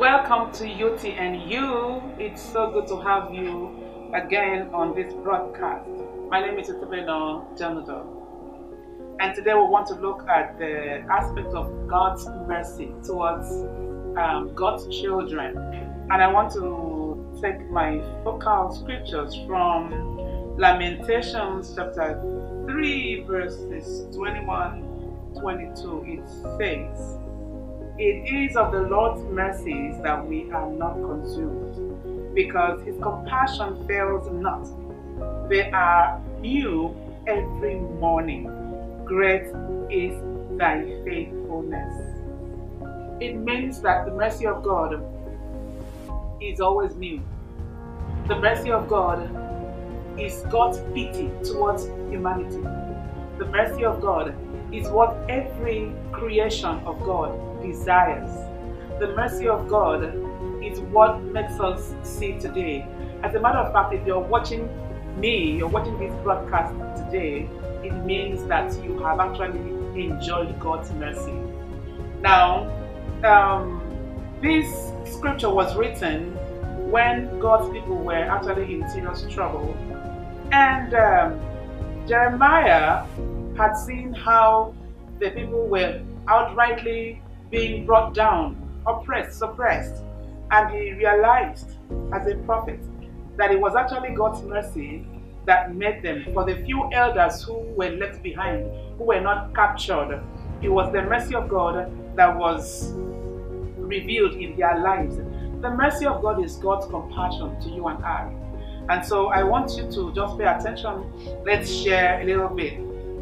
Welcome to UTNU. It's so good to have you again on this broadcast. My name is Utubeno John-Udoh. And today we want to look at the aspect of God's mercy towards um, God's children. And I want to take my focal scriptures from Lamentations chapter 3, verses 21 22. It says, It is of the Lord's mercies that we are not consumed, because his compassion fails not. They are new every morning. Great is thy faithfulness. It means that the mercy of God is always new. The mercy of God is God's pity towards humanity. The mercy of God is what every creation of God desires. The mercy of God is what makes us see today. As a matter of fact, if you're watching me, you're watching this broadcast today, it means that you have actually enjoyed God's mercy. Now, um, this scripture was written when God's people were actually in serious trouble. And um, Jeremiah had seen how the people were outrightly being brought down, oppressed, suppressed. And he realized as a prophet that it was actually God's mercy that made them. For the few elders who were left behind, who were not captured, it was the mercy of God that was revealed in their lives. The mercy of God is God's compassion to you and I. And so I want you to just pay attention. Let's share a little bit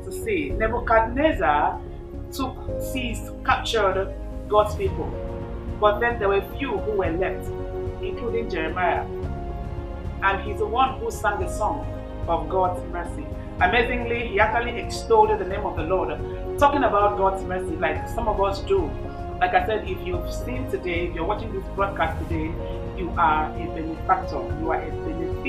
to see. Nebuchadnezzar took, seized, captured God's people. But then there were few who were left, including Jeremiah. And he's the one who sang the song of God's mercy. Amazingly, he actually extolled the name of the Lord, talking about God's mercy like some of us do. Like I said, if you've seen today, if you're watching this broadcast today, you are a benefactor, you are a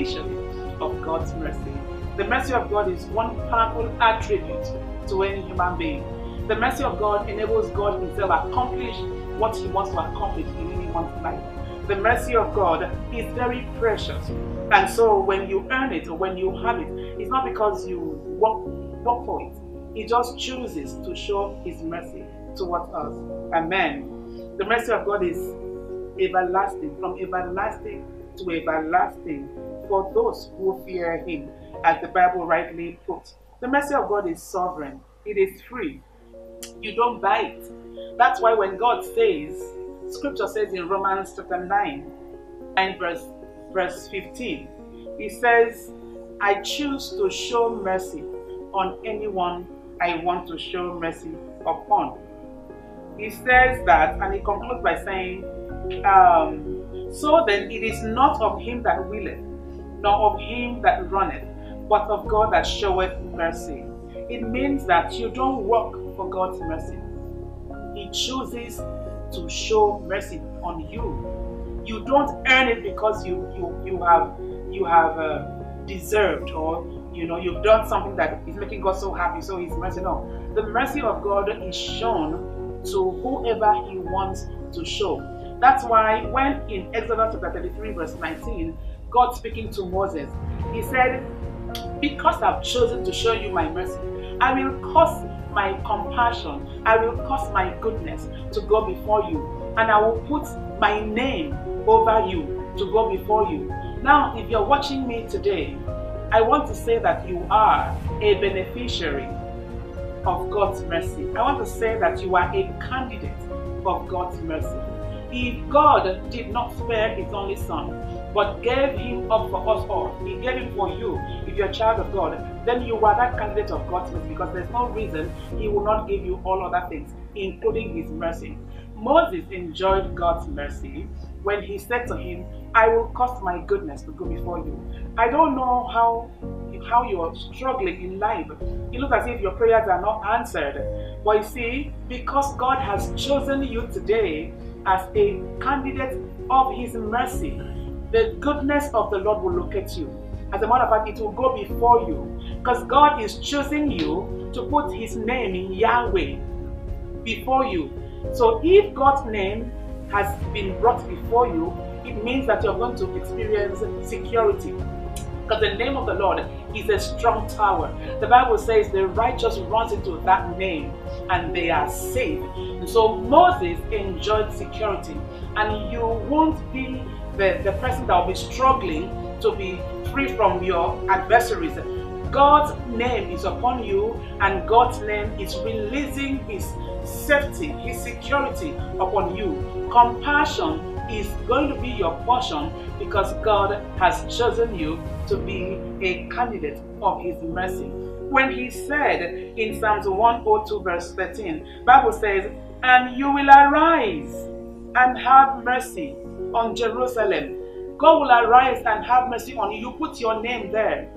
beneficiary of God's mercy. The mercy of God is one powerful attribute to any human being. The mercy of God enables God Himself to accomplish what He wants to accomplish in anyone's life. The mercy of God is very precious. And so when you earn it or when you have it, it's not because you work, work for it. He just chooses to show His mercy towards us. Amen. The mercy of God is everlasting, from everlasting to everlasting for those who fear Him, as the Bible rightly puts. The mercy of God is sovereign, it is free. You don't buy it. That's why when God says, Scripture says in Romans chapter 9 and verse, verse 15, He says, I choose to show mercy on anyone I want to show mercy upon. He says that, and he concludes by saying, um, So then it is not of him that willeth, nor of him that runneth, but of God that showeth mercy. It means that you don't work for God's mercy. He chooses to show mercy on you. You don't earn it because you you you have you have uh, deserved or you know you've done something that is making God so happy. So He's mercy. No, the mercy of God is shown to whoever He wants to show. That's why when in Exodus chapter 33 verse 19, God speaking to Moses, He said, "Because I've chosen to show you my mercy, I will cause my compassion, I will cause my goodness to go before you, and I will put my name over you to go before you. Now, if you're watching me today, I want to say that you are a beneficiary of God's mercy. I want to say that you are a candidate of God's mercy. If God did not spare His only Son, but gave Him up for us all, He gave Him for you, if you're a child of God, then you are that candidate of God's mercy because there's no reason He will not give you all other things, including His mercy. Moses enjoyed God's mercy when he said to him, I will cause my goodness to go before you. I don't know how how you are struggling in life. It looks as if your prayers are not answered. But you see, because God has chosen you today as a candidate of His mercy, the goodness of the Lord will locate you. As a matter of fact, it will go before you. Because God is choosing you to put His name in Yahweh before you. So if God's name has been brought before you, it means that you're going to experience security. Because the name of the Lord is a strong tower. The Bible says the righteous runs into that name and they are safe. And so Moses enjoyed security. And you won't be the, the person that will be struggling to be free from your adversaries. God's name is upon you, and God's name is releasing His safety, His security upon you. Compassion is going to be your portion because God has chosen you to be a candidate of His mercy. When He said in Psalms 102, verse 13, Bible says, And you will arise and have mercy on Jerusalem. God will arise and have mercy on you. You put your name there.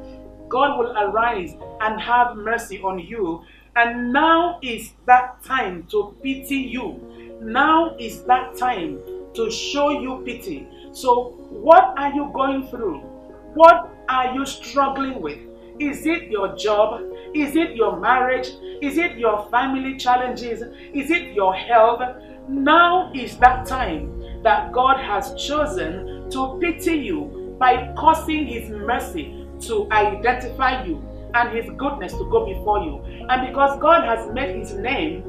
God will arise and have mercy on you. And now is that time to pity you. Now is that time to show you pity. So, what are you going through? What are you struggling with? Is it your job? Is it your marriage? Is it your family challenges? Is it your health? Now is that time that God has chosen to pity you by causing His mercy to identify you and his goodness to go before you. And because God has made his name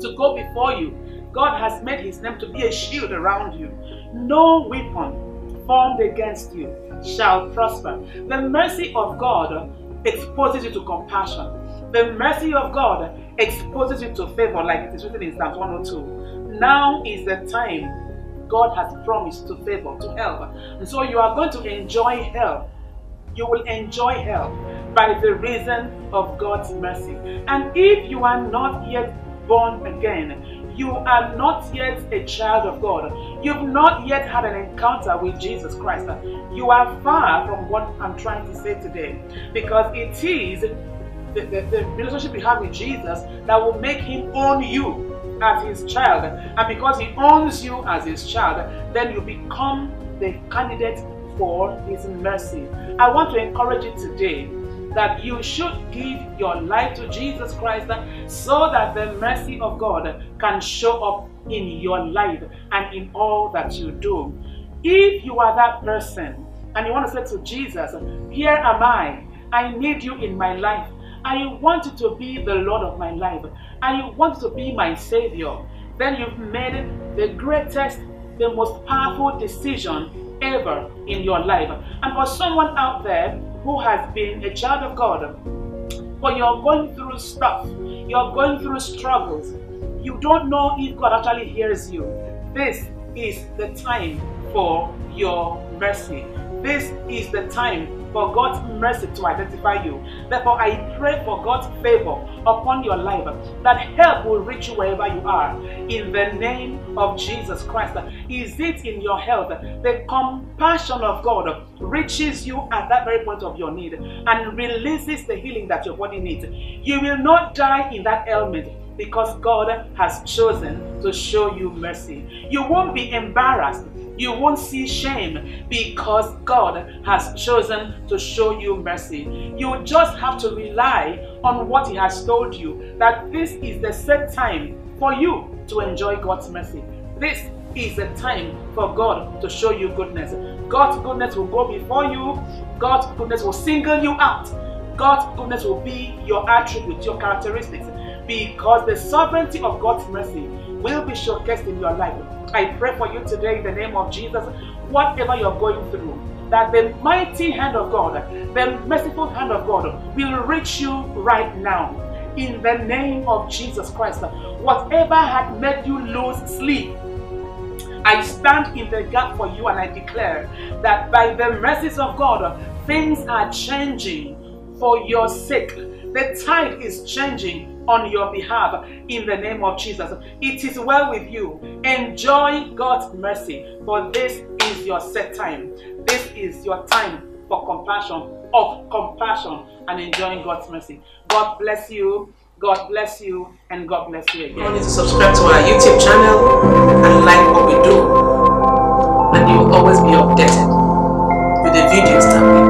to go before you, God has made his name to be a shield around you. No weapon formed against you shall prosper. The mercy of God exposes you to compassion. The mercy of God exposes you to favor, like it is written in Psalm 102. Now is the time God has promised to favor, to help. And so you are going to enjoy help you will enjoy help by the reason of God's mercy. And if you are not yet born again, you are not yet a child of God, you've not yet had an encounter with Jesus Christ, you are far from what I'm trying to say today. Because it is the, the, the relationship you have with Jesus that will make him own you as his child. And because he owns you as his child, then you become the candidate for His mercy. I want to encourage you today that you should give your life to Jesus Christ so that the mercy of God can show up in your life and in all that you do. If you are that person and you want to say to Jesus, Here am I, I need you in my life. I want you to be the Lord of my life. I want you to be my Savior. Then you've made the greatest, the most powerful decision ever in your life. And for someone out there who has been a child of God, but you're going through stuff, you're going through struggles, you don't know if God actually hears you. This is the time for your mercy. This is the time for God's mercy to identify you. Therefore, I pray for God's favor upon your life, that help will reach you wherever you are. In the name of Jesus Christ. Is it in your health? The compassion of God reaches you at that very point of your need and releases the healing that your body needs. You will not die in that ailment because God has chosen to show you mercy. You won't be embarrassed you won't see shame because God has chosen to show you mercy. You just have to rely on what He has told you that this is the set time for you to enjoy God's mercy. This is the time for God to show you goodness. God's goodness will go before you, God's goodness will single you out. God's goodness will be your attribute, your characteristics, because the sovereignty of God's mercy will be showcased in your life. I pray for you today in the name of Jesus, whatever you're going through, that the mighty hand of God, the merciful hand of God will reach you right now. In the name of Jesus Christ, whatever had made you lose sleep, I stand in the gap for you and I declare that by the mercies of God, things are changing for your sake. The tide is changing on your behalf in the name of Jesus. It is well with you. Enjoy God's mercy, for this is your set time. This is your time for compassion, of compassion, and enjoying God's mercy. God bless you. God bless you and God bless you again. You need to subscribe to our YouTube channel and like what we do. And you will always be updated with the videos that we